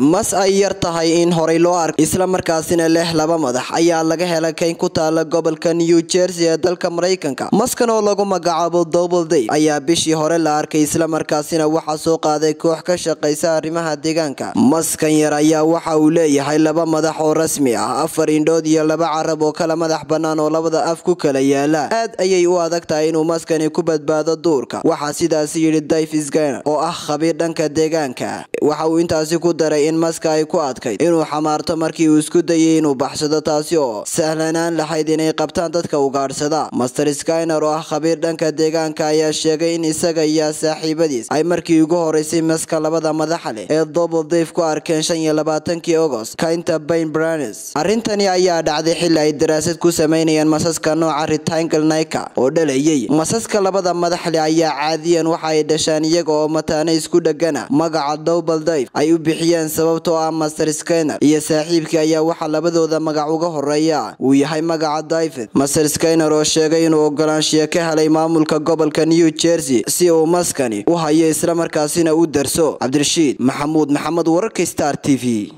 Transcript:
mas ay yar tahay in horay loo arko. Islamarkaasina leh laba madax ayaa laga helay kayn ku taala gobolka new jersey ee dalka maraykanka maskan oo lagu magacaabo double day ayaa bishii hore la arkay islamarkaasina waxaa soo qaaday koox ka shaqaysa arrimaha deegaanka. Maskan yar ayaa waxa uu leeyahay laba madax oo rasmi ah afar indhood iyo laba carab oo kala madax bannaan oo labada af ku kala yaalla aad ayay u adag tahay inuu maskani ku badbaado duurka. Waxaa sidaasi yidhi sganer oo ah khabiir dhanka deegaanka waxa uu intaasi ku daray in maska ay ku adkayd. Inuu xamaarto markii uu isku dayay inuu baxsado taasi oo sahlanaan lahayd inay qabtaan dadka ugaadhsada master skyner oo ah khabiir dhanka deegaanka ayaa sheegay in isaga iyo saaxiibadiis ay markii ugu horeysay maska labada madaxa leh ee double dave ku arkeen shan iyo labaatankii agost kaynta bain branes arrintani ayaa dhacday xili ay daraasad ku sameynayeen masaska nooca retangle nika oo dhalayay. Masaska labada madax leh ayaa caadiyan waxa ay dhashaan iyaga oo mataane isku dhegana magaca dave ay u bixiyeen sababtoo ah master skyner iyo saaxiibkii ayaa waxaa labadooda magac uga horreeya uu yahay magaca david. Master skyner oo sheegay inuu ogolaanshiya ka helay maamulka gobolka new jersey si uu maskani u hayo islamarkaasina u darso. Cabdirashiid maxamuud maxamed wararka star t v